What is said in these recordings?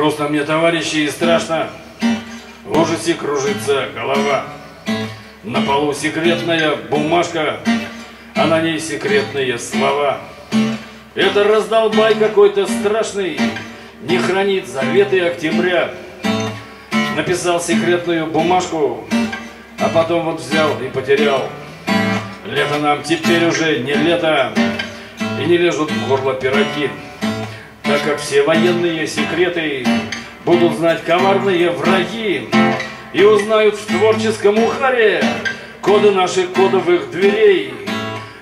Грустно мне, товарищи, и страшно. В ужасе кружится голова. На полу секретная бумажка, а на ней секретные слова. Это раздолбай какой-то страшный, не хранит заветы октября. Написал секретную бумажку, а потом вот взял и потерял. Лето нам теперь уже не лето, и не лежат в горло пироги так как все военные секреты будут знать коварные враги и узнают в творческом ухаре коды наших кодовых дверей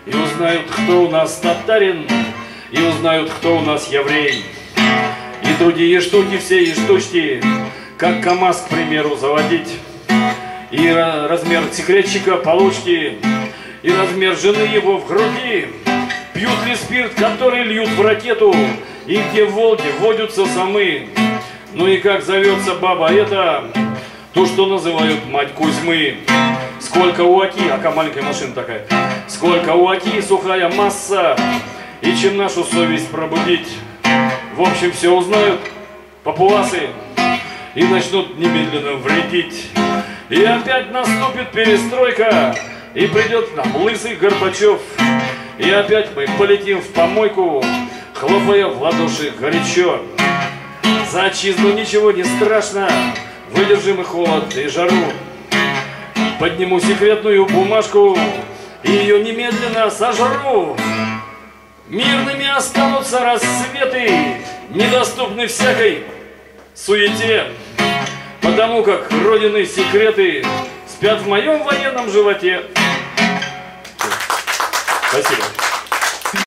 и узнают, кто у нас татарин и узнают, кто у нас еврей. И другие штуки все и штучки, как КамАЗ, к примеру, заводить. И размер секретчика получки, и размер жены его в груди. Пьют ли спирт, который льют в ракету, и где в Волге водятся самы. Ну и как зовется баба это, то, что называют мать Кузьмы. Сколько у Аки, ака маленькая машина такая, сколько у Аки сухая масса, и чем нашу совесть пробудить. В общем, все узнают папуасы и начнут немедленно вредить. И опять наступит перестройка, и придет нам лысый Горбачев. И опять мы полетим в помойку, хлопая в ладоши горячо. За отчизну ничего не страшно, выдержим и холод, и жару. Подниму секретную бумажку, и ее немедленно сожру. Мирными останутся рассветы, недоступны всякой суете, потому как родины секреты спят в моем военном животе. Спасибо.